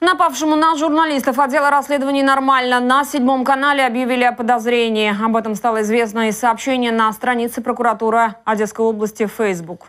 Напавшему на журналистов отдела расследований «Нормально» на седьмом канале объявили о подозрении. Об этом стало известно из сообщения на странице прокуратуры Одесской области в Facebook.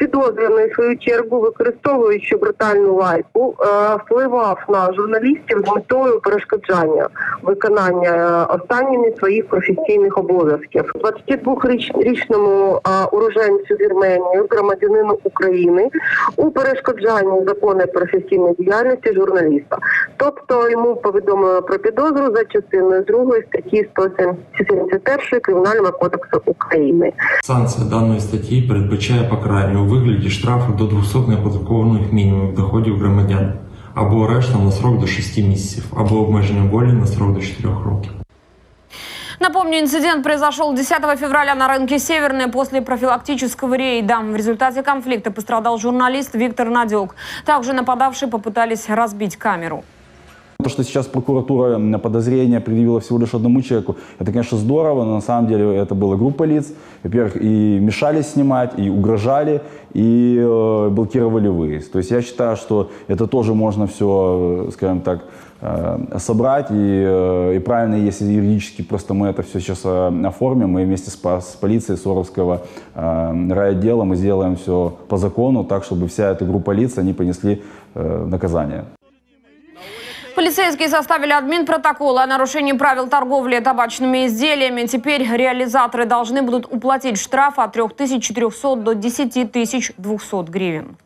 Підозрюваний свою чергу, використовуючи брутальну лайку, е, впливав на журналістів з метою перешкоджання виконання е, останніми своїх професійних обов'язків. 22-річному е, уроженцю Вірменії, громадянину України, у перешкоджанні законної професійної діяльності журналіста. Тобто йому повідомили про підозру за частиною 2 статті 171 Кримінального кодексу України. Санкція даної статті передбачає покарання у вигляді штрафу до 200 неоподаткованих мінімумів доходів громадян або арешту на срок до 6 місяців, або обмеження волі на срок до 4 років. Напомню, инцидент произошел 10 февраля на рынке Северный после профилактического рейда. В результате конфликта пострадал журналист Виктор Надюк. Также нападавшие попытались разбить камеру. То, что сейчас прокуратура на подозрение предъявила всего лишь одному человеку, это, конечно, здорово, но на самом деле это была группа лиц. Во-первых, и мешали снимать, и угрожали, и э, блокировали выезд. То есть я считаю, что это тоже можно все, э, скажем так, э, собрать. И, э, и правильно, если юридически просто мы это все сейчас оформим, и вместе с, с полицией Суровского э, райотдела мы сделаем все по закону, так, чтобы вся эта группа лиц, они понесли э, наказание. Полицейские составили админпротокол о нарушении правил торговли табачными изделиями. Теперь реализаторы должны будут уплатить штраф от 3400 до 10 200 гривен.